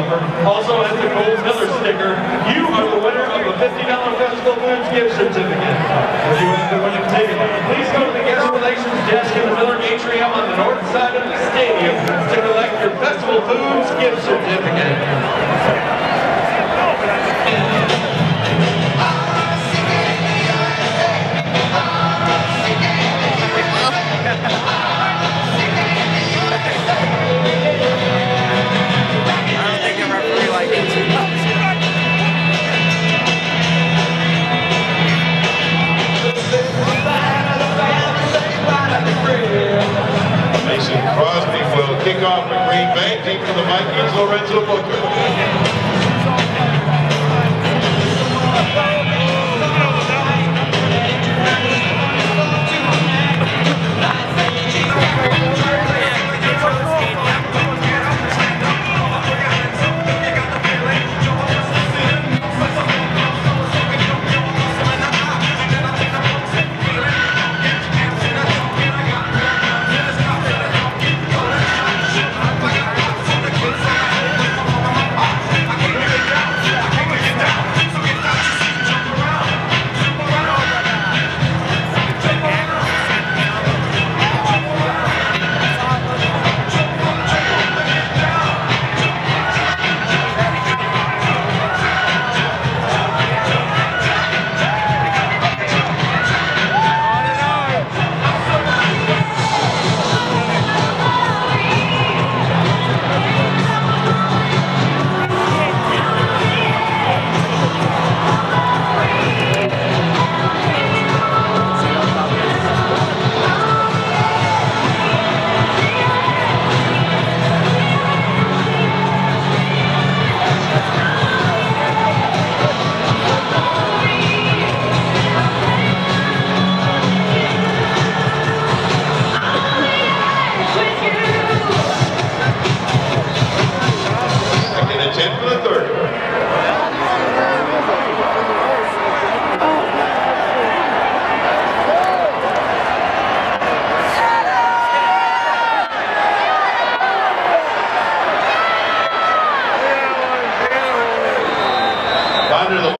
Also has the Gold Miller sticker. You are the winner of a $50 Festival Foods gift certificate. If you have the winning ticket, please go to the guest relations desk in the Miller Atrium on the north side of the stadium to collect your Festival Foods gift certificate. Crosby will kick off for Green Bay. Team for the Vikings, Lorenzo Booker. under the